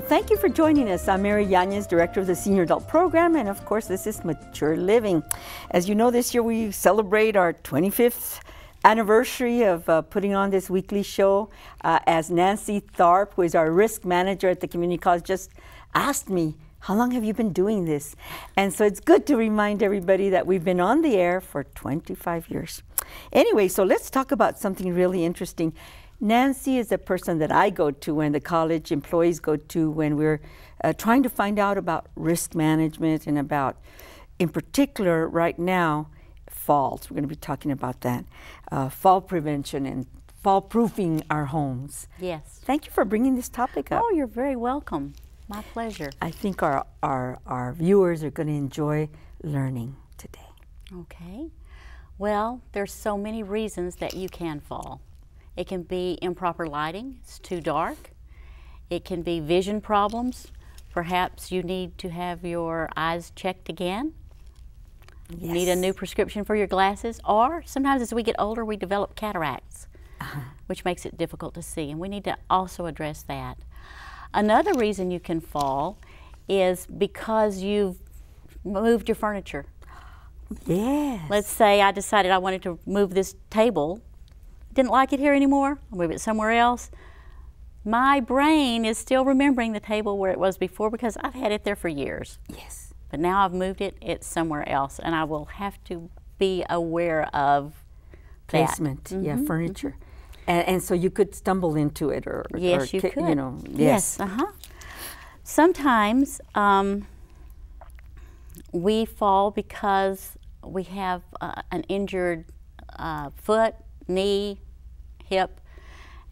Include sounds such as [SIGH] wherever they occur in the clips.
Well, thank you for joining us. I'm Mary Yanez, Director of the Senior Adult Program, and of course, this is Mature Living. As you know, this year we celebrate our 25th anniversary of uh, putting on this weekly show. Uh, as Nancy Tharp, who is our risk manager at the community college, just asked me, How long have you been doing this? And so it's good to remind everybody that we've been on the air for 25 years. Anyway, so let's talk about something really interesting. Nancy is a person that I go to when the college employees go to when we're uh, trying to find out about risk management and about, in particular, right now, falls. We're going to be talking about that uh, fall prevention and fall proofing our homes. Yes. Thank you for bringing this topic up. Oh, you're very welcome. My pleasure. I think our, our, our viewers are going to enjoy learning today. Okay. Well, there's so many reasons that you can fall. It can be improper lighting, it's too dark. It can be vision problems. Perhaps you need to have your eyes checked again. Yes. You need a new prescription for your glasses. Or sometimes as we get older, we develop cataracts, Uh-huh. which makes it difficult to see. And we need to also address that. Another reason you can fall is because you've moved your furniture. Yes. Let's say I decided I wanted to move this table, didn't like it here anymore, I'll move it somewhere else. My brain is still remembering the table where it was before because I've had it there for years. yes. But now I've moved it, it's somewhere else, and I will have to be aware of. Placement, yeah, Mhm, furniture. And, and so you could stumble into it or, Yes, or you could. you know, yes. uh huh. Sometimes um, we fall because we have uh, an injured uh, foot, knee, hip,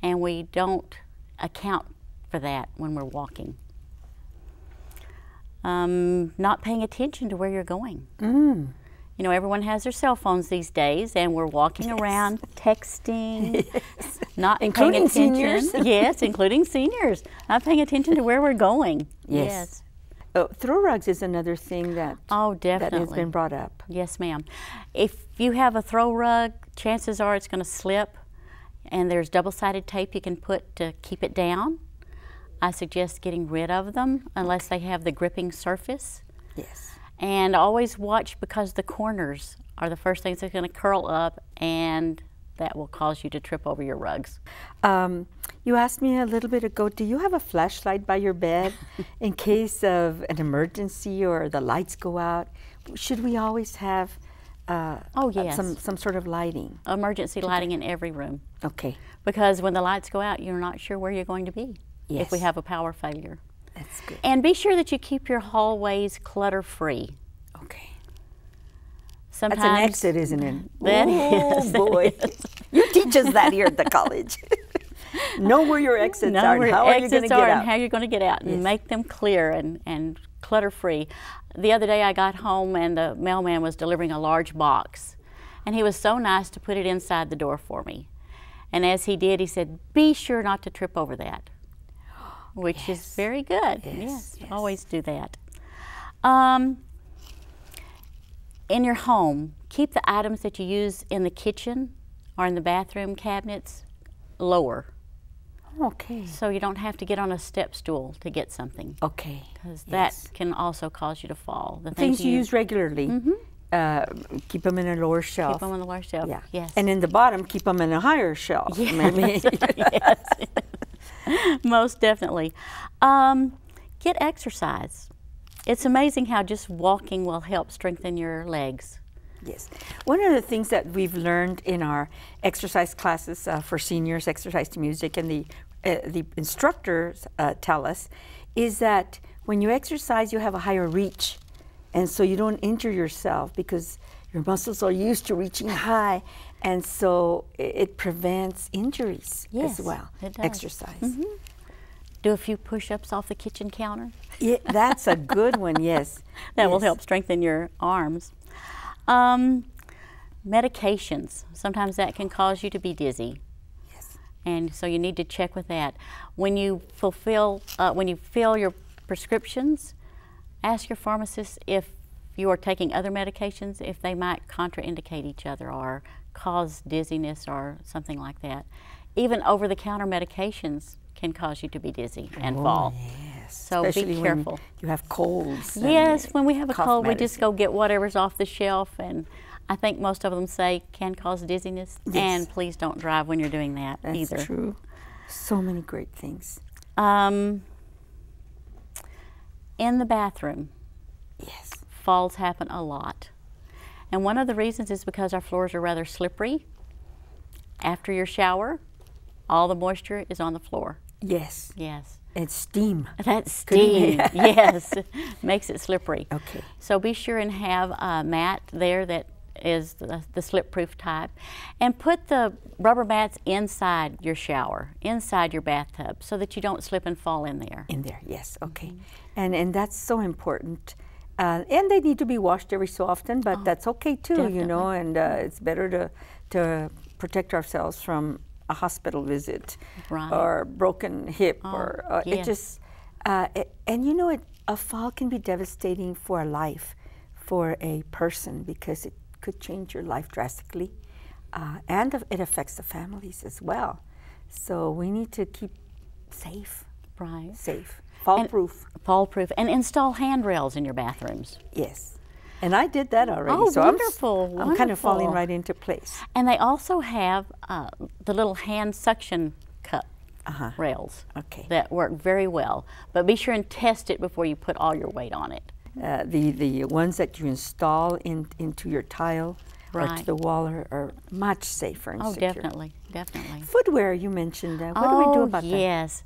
and we don't account for that when we're walking. Um, not paying attention to where you're going. Mm. You know, everyone has their cell phones these days, and we're walking around texting, [LAUGHS] not Including paying attention. seniors. [LAUGHS] yes, including seniors. Not paying attention to where we're going. Yes. Oh, throw rugs is another thing that, Oh, that definitely. has been brought up. Yes, ma'am. If you have a throw rug, chances are it's going to slip, and there's double-sided tape you can put to keep it down. I suggest getting rid of them unless they have the gripping surface. Yes. And always watch because the corners are the first things that's going to curl up, and that will cause you to trip over your rugs. Um, you asked me a little bit ago, do you have a flashlight by your bed [LAUGHS] in case of an emergency or the lights go out? Should we always have uh, Oh, uh, yes. some, some sort of lighting? Emergency lighting in every room Okay, because when the lights go out, you're not sure where you're going to be yes. if we have a power failure. that's good. And be sure that you keep your hallways clutter free. Okay. Sometimes That's an exit, isn't it? That oh, is, that boy. you teach us that here at the college. [LAUGHS] know where your exits know are and where how are you going exits to get are out. and how you're going to get out, and Yes. make them clear and, and clutter free. The other day I got home and the mailman was delivering a large box, and he was so nice to put it inside the door for me. And as he did, he said, "Be sure not to trip over that," which is very good. Yes, yes. always do that. Um, in your home, keep the items that you use in the kitchen or in the bathroom cabinets lower okay. so you don't have to get on a step stool to get something Okay. because Yes. that can also cause you to fall. The Things you use regularly, Mhm. uh, keep them in a lower shelf. keep them on the lower shelf. Yeah. Yes. And in the bottom, keep them in a higher shelf. Maybe. [LAUGHS] yes. [LAUGHS] Most definitely. Um, get exercise. It's amazing how just walking will help strengthen your legs. yes. One of the things that we've learned in our exercise classes uh, for seniors, exercise to music, and the uh, the instructors uh, tell us, is that when you exercise, you have a higher reach, and so you don't injure yourself because your muscles are used to reaching high, and so it prevents injuries Yes, as well. it does. Exercise. Do a few push-ups off the kitchen counter. Yeah, that's a good one. [LAUGHS] Yes. That will help strengthen your arms. Um, medications. Sometimes that can cause you to be dizzy. Yes. and so you need to check with that. When you fulfill, uh, when you fill your prescriptions, ask your pharmacist if you are taking other medications, if they might contraindicate each other or cause dizziness or something like that. Even over-the-counter medications can cause you to be dizzy and Oh, fall. Yes. So especially be careful. you have colds. Yes, when we have a cold, we just go get whatever's off the shelf, and I think most of them say can cause dizziness. Yes. And please don't drive when you're doing that That's either. That's true. So many great things. Um, in the bathroom, Yes. falls happen a lot. And one of the reasons is because our floors are rather slippery. After your shower, all the moisture is on the floor. Yes. Yes. It's steam. [LAUGHS] That Could you- steam, [LAUGHS] yes, makes it slippery. Okay. So be sure and have a mat there that is the, the slip-proof type, and put the rubber mats inside your shower, inside your bathtub, so that you don't slip and fall in there. In there, yes. Okay. Mm-hmm. And and that's so important. Uh, and they need to be washed every so often, but that's okay too, you know. And uh, it's better to to protect ourselves from a hospital visit Right. or broken hip or uh, it just. Uh, it, and you know, it, a fall can be devastating for a life, for a person, because it could change your life drastically, uh, and it affects the families as well. So we need to keep safe Right. safe, fall And- proof. Fall-proof, and install handrails in your bathrooms. Yes, and I did that already. Oh, so I'm wonderful, I'm, kind of falling right into place. And they also have uh, the little hand suction cup Uh-huh. rails Okay. that work very well. But be sure and test it before you put all your weight on it. Uh, the the ones that you install in into your tile or to the wall are, are much safer and Oh, secure. definitely, definitely. Footwear you mentioned. Uh, what oh, do we do about that? yes.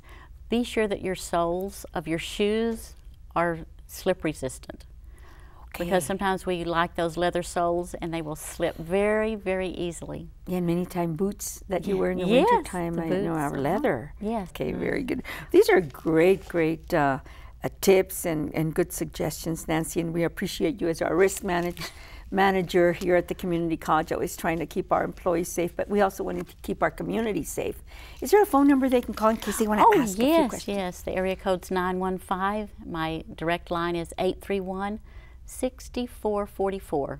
Be sure that your soles of your shoes are slip resistant. Okay. Because sometimes we like those leather soles and they will slip very, very easily. Yeah, and many time boots that you wear in the Yes, I know, boots, are uh-huh. leather. Yes. Okay, very good. These are great, great uh, uh, tips and, and good suggestions, Nancy, and we appreciate you as our risk manage, manager here at the community college, always trying to keep our employees safe, but we also want to keep our community safe. Is there a phone number they can call in case they want to Oh, ask a few yes, yes. The area code's 915. My direct line is 831 6444.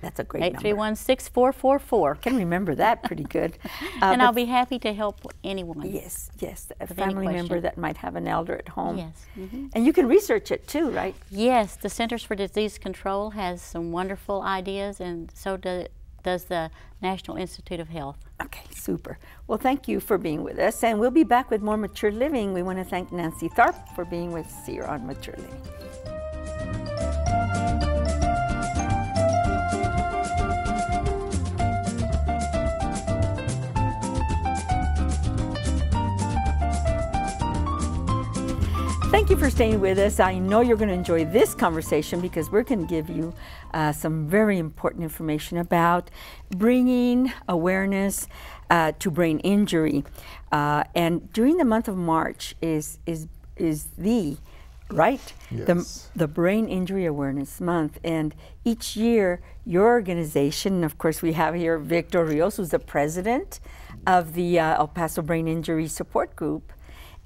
That's a great number. 831 6444. Can remember that pretty good. [LAUGHS] Uh, And I'll be happy to help anyone. Yes, yes, a family member that might have an elder at home. Yes, mhm. And you can research it too, right? Yes, the Centers for Disease Control has some wonderful ideas, and so do, does the National Institute of Health. Okay, super. Well, thank you for being with us, and we'll be back with more Mature Living. We want to thank Nancy Tharp for being with us here on Mature Living. Thank you for staying with us. I know you're going to enjoy this conversation because we're going to give you uh, some very important information about bringing awareness uh, to brain injury. Uh, and during the month of March is is is the right the Yes. the Brain Injury Awareness Month. And each year, your organization, of course, we have here Victor Rios, who's the president of the uh, El Paso Brain Injury Support Group.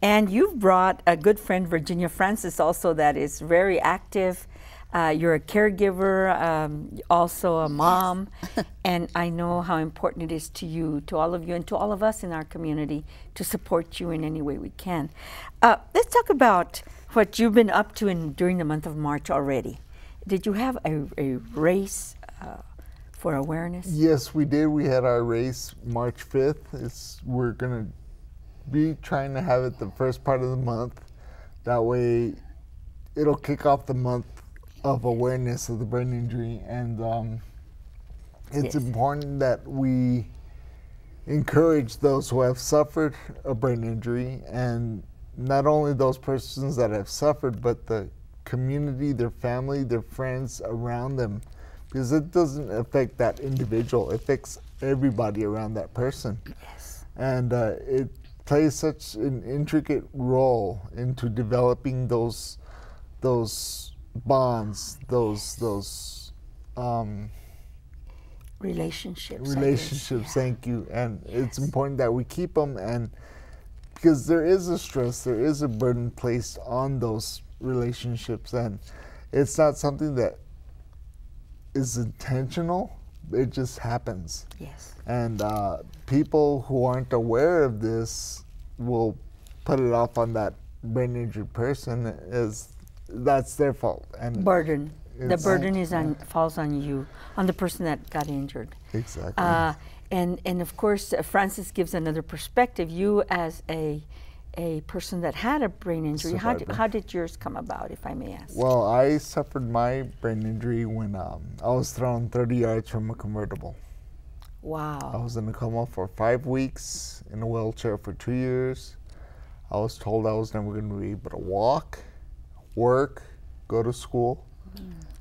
And you've brought a good friend, Virginia Francis, also that is very active. Uh, you're a caregiver, um, also a mom, [LAUGHS] and I know how important it is to you, to all of you, and to all of us in our community to support you in any way we can. Uh, let's talk about what you've been up to in, during the month of March already. Did you have a, a race uh, for awareness? Yes, we did. We had our race March 5th. It's we're gonna be trying to have it the first part of the month. That way, it'll kick off the month of awareness of the brain injury, and um, it's Yes. important that we encourage those who have suffered a brain injury, and not only those persons that have suffered, but the community, their family, their friends around them, because it doesn't affect that individual; it affects everybody around that person Yes. and uh, it plays such an intricate role into developing those those bonds, those those um, Relationships. Relationships. Thank you, and it's important that we keep them, and because there is a stress, there is a burden placed on those relationships, and it's not something that is intentional. It just happens. Yes. And uh, people who aren't aware of this will put it off on that brain injured person is that's their fault and burden. The burden is on falls on you, on the person that got injured. exactly Uh, and and of course, uh, Francis gives another perspective. You as a a person that had a brain injury, how did, how did yours come about, if I may ask? well i suffered my brain injury when um, i was thrown 30 yards from a convertible Wow. i was in a coma for five weeks in a wheelchair for two years i was told i was never going to be able to walk work go to school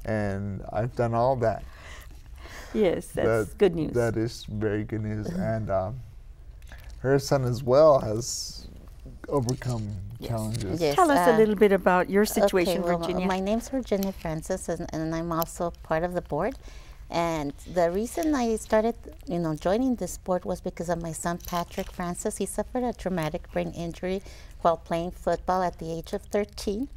and i've done all that Yes, that's That- good news. That is very good news. and um, her son as well has overcome challenges. Yes, Tell us a uh, little bit about your situation, okay, well, Virginia. My name's Virginia Francis, and, and I'm also part of the board. And the reason I started, you know, joining this board was because of my son Patrick Francis. He suffered a traumatic brain injury while playing football at the age of 13.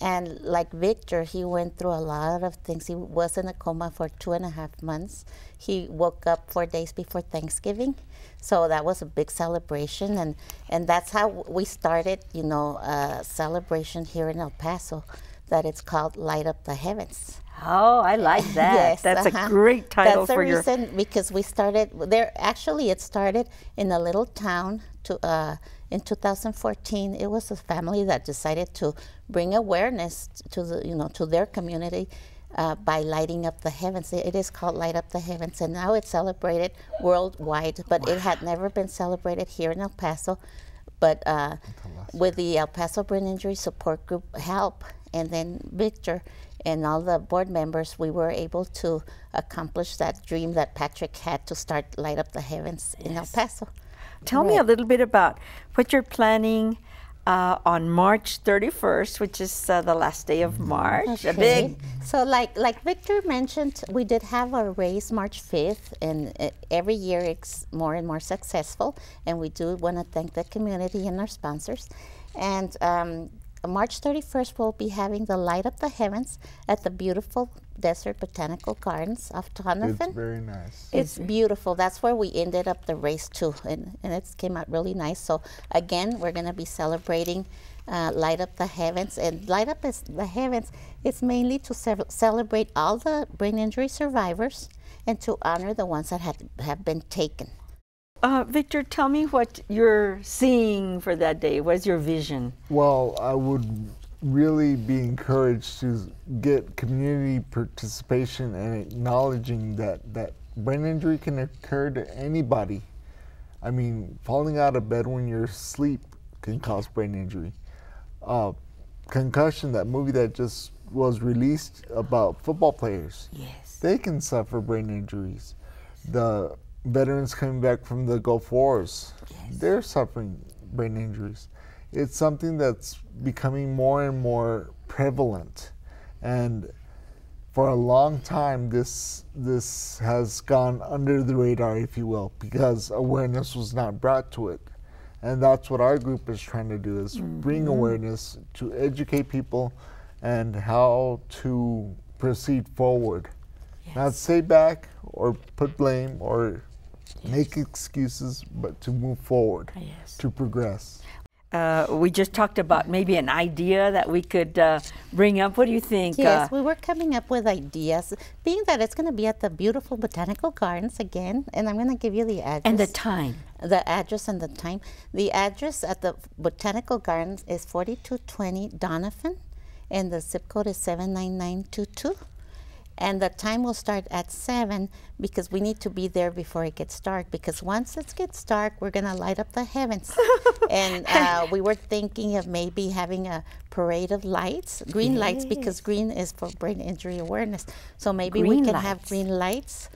And like Victor, he went through a lot of things. He was in a coma for two and a half months. He woke up four days before Thanksgiving. So that was a big celebration. And, and that's how we started, you know, a celebration here in El Paso that it's called Light Up the Heavens. oh, I like that. [LAUGHS] Yes, that's uh-huh. a great title That's for the reason because we started there. Actually, it started in a little town. To uh, in 2014, it was a family that decided to bring awareness to the you know to their community. Uh, by lighting up the heavens, it it is called Light Up the Heavens, and now it's celebrated worldwide. But it had never been celebrated here in El Paso. But uh, with the El Paso Brain Injury Support Group help, and then Victor and all the board members, we were able to accomplish that dream that Patrick had to start Light Up the Heavens in El Paso. Tell me a little bit about what you're planning uh, on March 31st, which is uh, the last day of March. A big So, like like Victor mentioned, we did have a race March 5th, and uh, every year it's more and more successful. And we do want to thank the community and our sponsors. And um, March 31st, we'll be having the Light Up the Heavens at the beautiful Desert Botanical Gardens of It's very nice. It's beautiful. That's where we ended up the race too, and, and it came out really nice. So again, we're going to be celebrating uh, Light Up the Heavens, and Light Up is the Heavens. is mainly to ce- celebrate all the brain injury survivors and to honor the ones that have have been taken. Uh, Victor, tell me what you're seeing for that day. What's your vision? Well, I would really be encouraged to get community participation and acknowledging that, that brain injury can occur to anybody. I mean, falling out of bed when you're asleep can cause brain injury. Uh, concussion, that movie that just was released about football players, Yes. they can suffer brain injuries. The veterans coming back from the Gulf Wars, they're suffering brain injuries. It's something that's becoming more and more prevalent, and for a long time, this this has gone under the radar, if you will, because awareness was not brought to it, and that's what our group is trying to do: is bring mm-hmm. awareness to educate people and how to proceed forward, not stay back or put blame or make excuses, but to move forward, Yes. to progress. Uh, we just talked about maybe an idea that we could uh, bring up. What do you think? Yes, uh, we were coming up with ideas, being that it's going to be at the beautiful botanical gardens again, and I'm going to give you the address. and the time. the address and the time. The address at the Botanical Gardens is 4220 Doniphan, and the zip code is 79922. And the time will start at 7 because we need to be there before it gets dark. Because once it gets dark, we're going to light up the heavens. [LAUGHS] and uh, we were thinking of maybe having a parade of lights, green lights, because green is for brain injury awareness. So maybe Green we can have green lights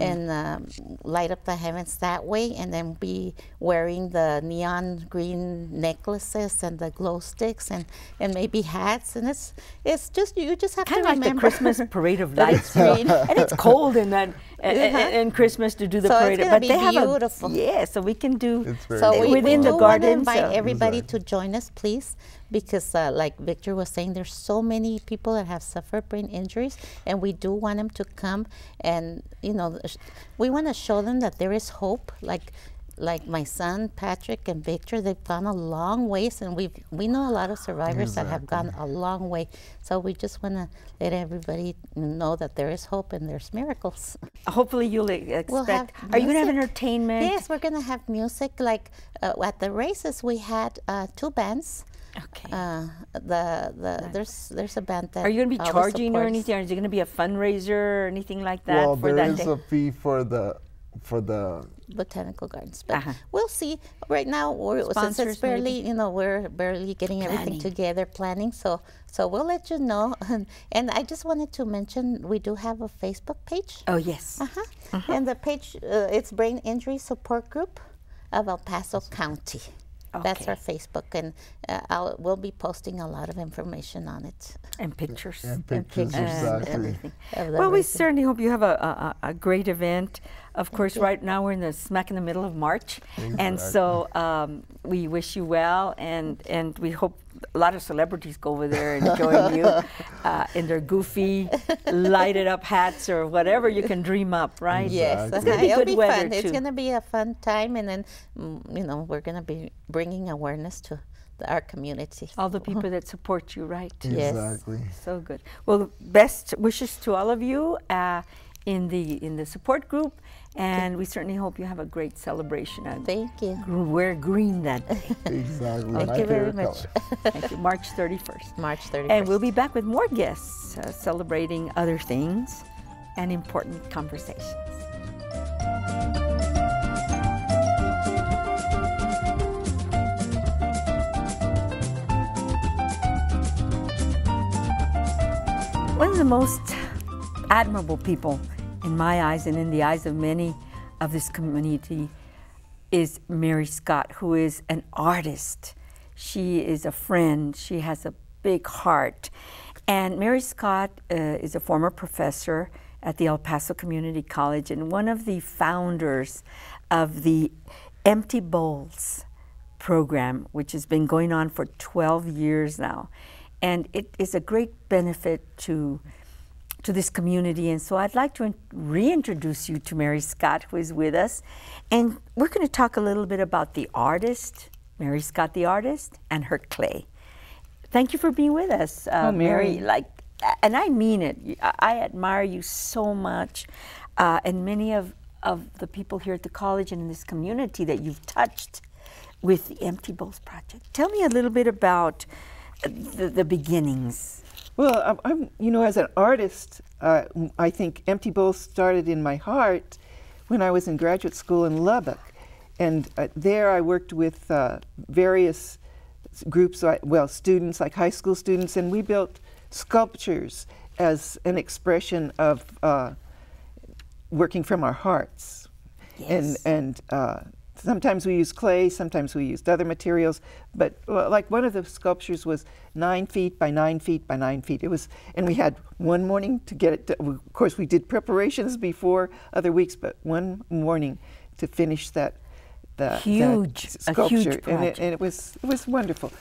and um, light up the heavens that way, and then be wearing the neon green necklaces and the glow sticks and, and maybe hats. And it's it's just you just have Kind to like the Christmas [LAUGHS] parade of lights. It's [LAUGHS] green. and it's cold in that uh, [LAUGHS] Uh-huh. in Christmas to do the So parade. gonna but be they have beautiful. a yeah, so we can do So we, within we the do want garden. invite so- everybody Exactly. to join us, please, because uh, like Victor was saying, there's so many people that have suffered brain injuries, and we do want them to come, and you know, sh- we want to show them that there is hope. Like like my son Patrick and Victor, they've gone a long ways, and we we know a lot of survivors that have gone a long way. So we just want to let everybody know that there is hope and there's miracles. [LAUGHS] Hopefully, you'll expect. We'll have Are you going to have entertainment? Yes, we're gonna have music. Like uh, at the races, we had uh, two bands. Okay. Uh, the the there's there's a band that Are you going to be always charging or anything? Or is it going to be a fundraiser or anything like that well, for there that is day? a fee for the for the botanical gardens, but Uh-huh. we'll see. Right now, we're, since Sponsors, it's barely you know we're barely getting everything together, planning. So so we'll let you know. [LAUGHS] And, and I just wanted to mention we do have a Facebook page. oh yes. Uh-huh. And the page, uh, it's Brain Injury Support Group of El Paso County. Okay. That's our Facebook, and uh, I'll, we'll be posting a lot of information on it. And pictures. and pictures pictures and exactly. everything. Well, we certainly hope you have a, a, a great event. Of course, right now we're in the smack in the middle of March, and so um, we wish you well, and and we hope a lot of celebrities go over there and join you [LAUGHS] uh, in their goofy, lighted up hats or whatever you can dream up, right? Yes, Exactly. gonna be it'll good be weather, fun. It's going to be a fun time, and then mm, you know we're going to be bringing awareness to our community. All the people [LAUGHS] that support you, right? Yes. Exactly. So good. Well, best wishes to all of you uh, in the in the support group, and we certainly hope you have a great celebration. Uh, Thank you. wear green that [LAUGHS] day. Exactly. Thank my you very much. [LAUGHS] Thank you. March 31st. March 31st. And we'll be back with more guests uh, celebrating other things and important conversations. One of the most admirable people in my eyes and in the eyes of many of this community is Mary Scott, who is an artist. She is a friend. She has a big heart. And Mary Scott uh, is a former professor at the El Paso Community College and one of the founders of the Empty Bowls program, which has been going on for 12 years now. And it is a great benefit to to this community. And so I'd like to reintroduce you to Mary Scott, who is with us. And we're going to talk a little bit about the artist, Mary Scott, the artist, and her clay. Thank you for being with us, uh, Oh, Mary. Like, and I mean it. I I admire you so much, uh, and many of of the people here at the college and in this community that you've touched with the Empty Bowls Project. Tell me a little bit about uh, the, the beginnings. Well, I'm, I'm, you know, as an artist, uh, I think Empty Bowls started in my heart when I was in graduate school in Lubbock. And uh, there I worked with uh, various groups, well, students, like high school students, and we built sculptures as an expression of uh, working from our hearts. And, Yes. and uh, sometimes we used clay, sometimes we used other materials. But like one of the sculptures was nine feet by nine feet by nine feet. It was, and we had one morning to get it. To, of course, we did preparations before other weeks, but one morning to finish that. that Huge, that sculpture, huge and, it, and it was it was wonderful.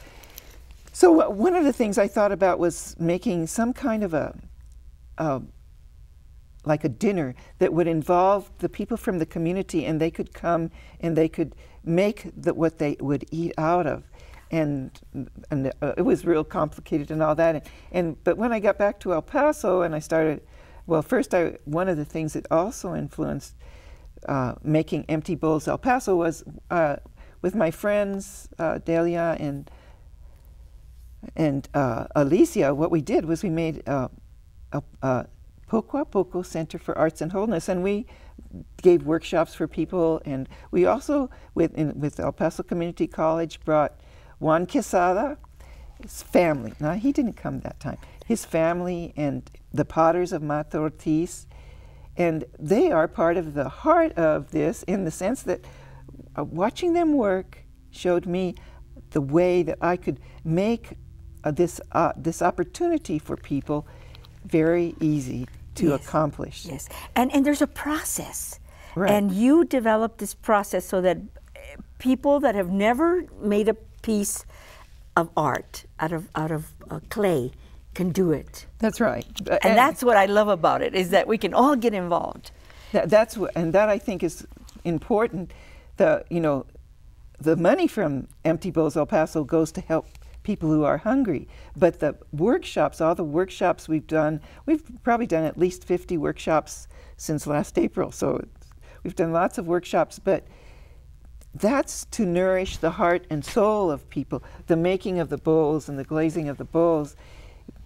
So uh, one of the things I thought about was making some kind of a, a like a dinner that would involve the people from the community and they could come and they could make the, what they would eat out of. And and uh, it was real complicated and all that. And, and but when I got back to El Paso and I started well first I one of the things that also influenced uh, making empty bowls El Paso was uh, with my friends uh, Delia and and uh, Alicia, what we did was we made uh, a, Poco a Poco Center for Arts and Wholeness, and we gave workshops for people. And we also, with, in, with El Paso Community College, brought Juan Quesada, his family. Now, he didn't come that time. His family and the potters of Mata Ortiz, and they are part of the heart of this in the sense that uh, watching them work showed me the way that I could make uh, this uh, this opportunity for people very easy to Yes. accomplish. Yes, and and there's a process, Right. and you develop this process so that eh, people that have never made a piece of art out of out of uh, clay can do it, That's right. Uh, and, that's what I love about it is that we can all get involved. That, that's what, and that I think is important. the you know the money from Empty Bowls El Paso goes to help people who are hungry. But the workshops, all the workshops we've done, we've probably done at least 50 workshops since last April. So we've done lots of workshops, but that's to nourish the heart and soul of people. The making of the bowls and the glazing of the bowls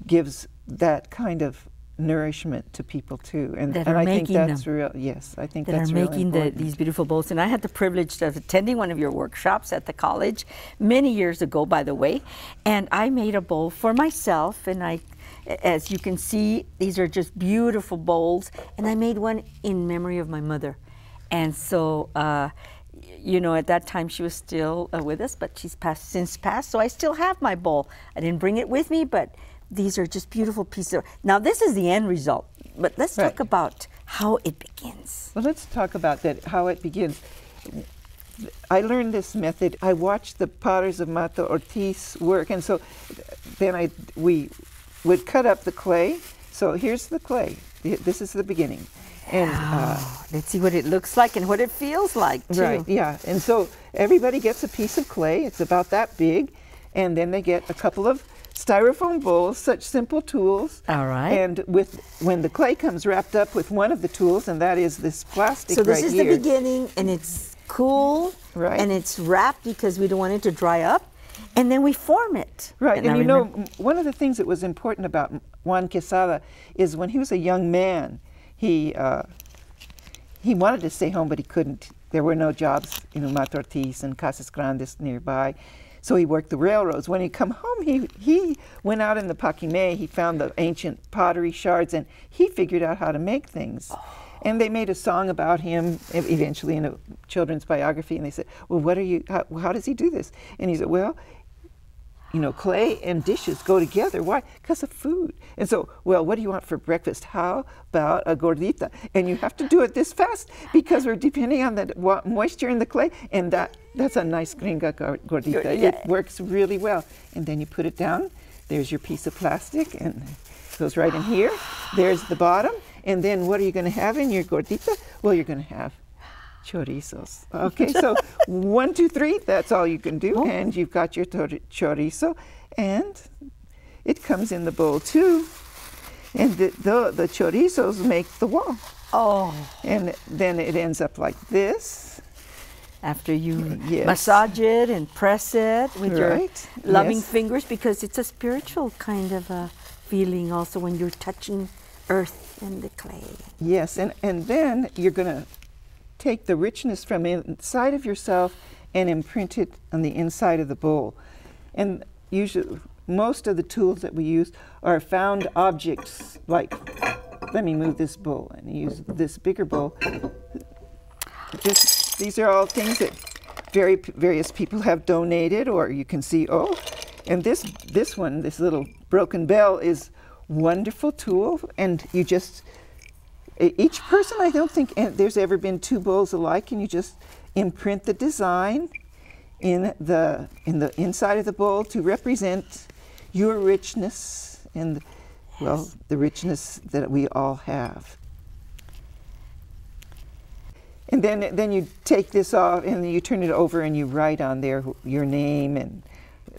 gives that kind of nourishment to people too. And, That and I think that's them. real. Yes, I think that that's are real making the, these beautiful bowls. And I had the privilege of attending one of your workshops at the college many years ago, by the way. And I made a bowl for myself. And I, as you can see, these are just beautiful bowls. And I made one in memory of my mother. And so, uh, you know, at that time she was still uh, with us, but she's passed since passed. So I still have my bowl. I didn't bring it with me, but these are just beautiful pieces. Of, now this is the end result, but let's Right. talk about how it begins. Well, let's talk about that, how it begins. I learned this method. I watched the potters of Mata Ortiz work, and so then I we would cut up the clay. So here's the clay. This is the beginning, and uh, Let's see what it looks like and what it feels like too. right, yeah. And so everybody gets a piece of clay. It's about that big, and then they get a couple of styrofoam bowls, such simple tools. All right. And with when the clay comes wrapped up with one of the tools, and that is this plastic So this right is here. the beginning, and it's cool, Right. And it's wrapped because we don't want it to dry up, and then we form it. Right, and, I you know, remember- one of the things that was important about Juan Quesada is when he was a young man, he uh, he wanted to stay home, but he couldn't. There were no jobs in Mata Ortiz and Casas Grandes nearby, so he worked the railroads. When he come home, he he went out in the Paquime. He found the ancient pottery shards, and he figured out how to make things. And they made a song about him eventually in a children's biography. And they said, "Well, what are you? How, how does he do this?" And he said, "Well, you know, clay and dishes go together. Why? Because of food. And so, well, what do you want for breakfast? How about a gordita? And you have to do it this fast because we're depending on the moisture in the clay, and that that's a nice gringa gor- gordita. Yeah. It works really well. And then you put it down. There's your piece of plastic, and it goes right in here. There's the bottom. And then what are you going to have in your gordita? Well, you're going to have chorizos. Okay, so [LAUGHS] one, two, three, that's all you can do. Oh. And you've got your chorizo, and it comes in the bowl too. And the, the, the chorizos make the wall. oh, And then it ends up like this. After you Yes. massage it and press it with your Right, loving yes. fingers, because it's a spiritual kind of a feeling also when you're touching earth and the clay. Yes, and, and then you're going to take the richness from inside of yourself and imprint it on the inside of the bowl. And usually, most of the tools that we use are found objects. Like, let me move this bowl and use this bigger bowl. Just these are all things that very various people have donated, or you can see. Oh, and this this one, this little broken bell, is wonderful tool, and you just each person i don't think there's ever been two bowls alike and you just imprint the design in the in the inside of the bowl to represent your richness and well the richness that we all have and then then you take this off and you turn it over and you write on there your name and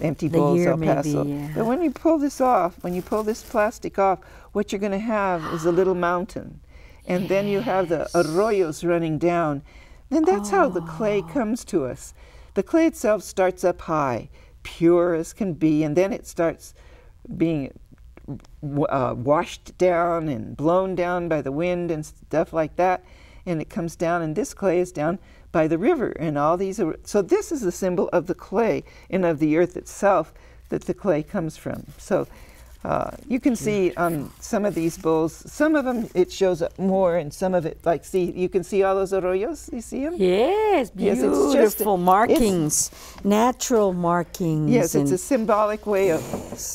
empty The bowls El maybe, Paso. yeah. But when you pull this off, when you pull this plastic off, what you're going to have is a little mountain. And then you have the arroyos running down. Then that's how the clay Oh. comes to us. The clay itself starts up high, pure as can be, and then it starts being uh, washed down and blown down by the wind and stuff like that. And it comes down, and this clay is down by the river, and all these. Are, so this is a symbol of the clay and of the earth itself that the clay comes from. So uh, you can see on some of these bowls, some of them it shows up more, and some of it, like see, you can see all those arroyos. You see them? Yes, Yes, it's beautiful just a- it's- markings, natural markings. Yes, it's a symbolic way of,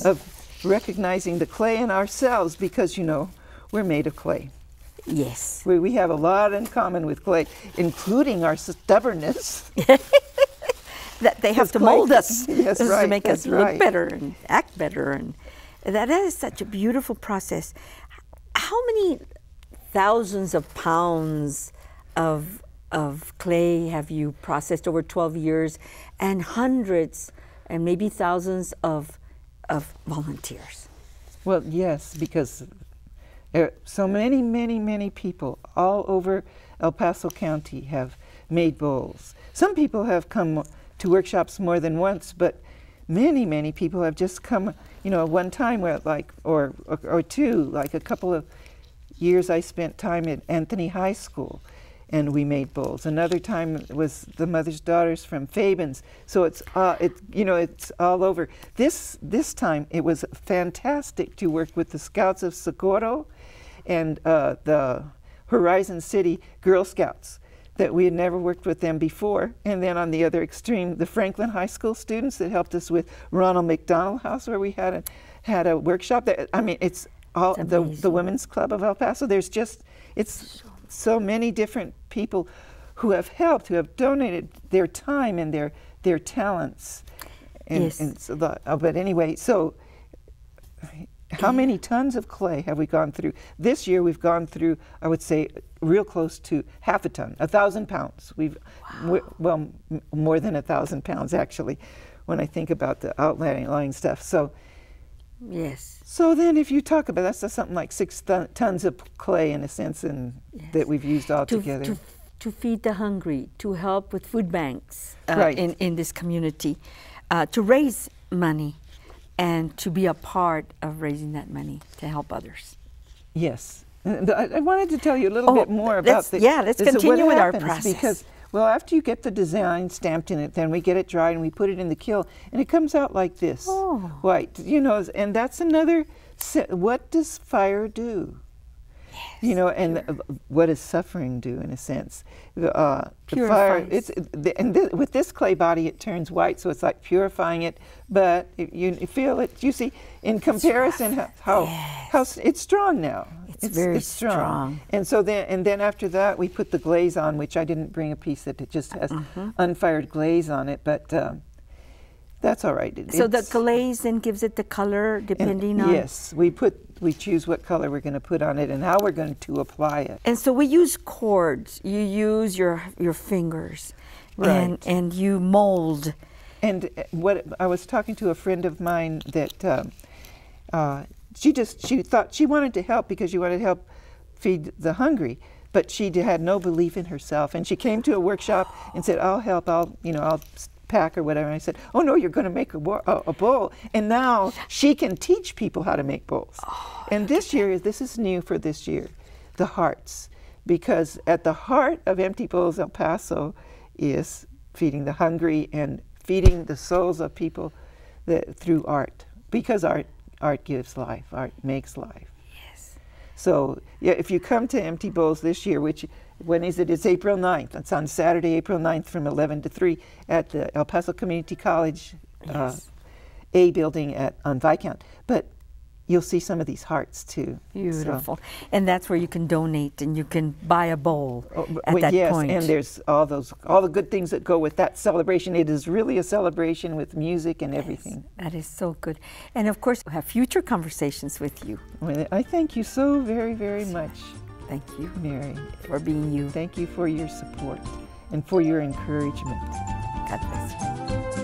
of recognizing the clay in ourselves because, you know, we're made of clay. Yes. We, we have a lot in common with clay, including our stubbornness. [LAUGHS] that they have to clay- mold us [LAUGHS] Yes, right, to make us look right. better and act better and that is such a beautiful process how many thousands of pounds of of clay have you processed over 12 years and hundreds and maybe thousands of, of volunteers? Well, yes, because so many, many, many people all over El Paso County have made bowls. Some people have come to workshops more than once, but many, many people have just come, you know, one time where like, or, or, or two, like a couple of years I spent time at Anthony High School and we made bowls. Another time was the mother's daughters from Fabens. So it's uh, it you know it's all over. This this time it was fantastic to work with the Scouts of Socorro and uh, the Horizon City Girl Scouts that we had never worked with them before. And then on the other extreme, the Franklin High School students that helped us with Ronald McDonald House, where we had a had a workshop. That I mean, it's all It's the the Women's Club of El Paso. There's just it's so many different people who have helped, who have donated their time and their their talents. And, Yes. and so the, uh, but anyway, so how many tons of clay have we gone through? This year we've gone through, I would say, real close to half a ton, a thousand pounds. We've, we- well, m- more than a thousand pounds actually, when I think about the outlying lying stuff. So, Yes. so then if you talk about that's something like six ton, tons of clay in a sense, and that we've used all to, together. to, to feed the hungry, to help with food banks uh, Right. in, in this community, uh, to raise money and to be a part of raising that money to help others. Yes. I, I wanted to tell you a little Oh, bit more about the. yeah, let's continue with our process. Because, well, after you get the design stamped in it, then we get it dried and we put it in the kiln, and it comes out like this. Oh. White. You know, and that's another. What does fire do? You know, and uh, what does suffering do in a sense? The, Uh, the fire, it's the, and thi- with this clay body, it turns white, so it's like purifying it. But it, you feel it. You see, in comparison, how how, how it's strong now. It's very strong. And so then, and then after that, we put the glaze on, which I didn't bring a piece that it just has Mm-hmm. unfired glaze on it, but um, that's all right. It- So the glaze then gives it the color depending on. Yes, we put we choose what color we're going to put on it and how we're going to apply it. And so we use cords. You use your your fingers, and Right. and and you mold. And uh, what I was talking to a friend of mine that um, uh, she just she thought she wanted to help because she wanted to help feed the hungry, but she had no belief in herself. And she came to a workshop and said, "I'll help. I'll you know I'll pack or whatever." And I said, "Oh no, you're going to make a, a, a bowl." And now she can teach people how to make bowls. and this year, this is new for this year, the hearts, because at the heart of Empty Bowls El Paso is feeding the hungry and feeding the souls of people that, through art because art art gives life art makes life. So yeah if you come to empty bowls this year which when is it? It's april 9th it's on saturday april 9th from 11 to 3 at the el paso community college uh, Yes. a building at on viscount. But you'll see some of these hearts too So- Beautiful. And that's where you can donate and you can buy a bowl Oh, at well, that yes, point. and there's all those all the good things that go with that celebration. It is really a celebration with music and everything. That is so good. And of course, we'll have future conversations with you. Well, I thank you so very, very much, Thank you Mary. for being you. Thank you for your support and for your encouragement. God bless you.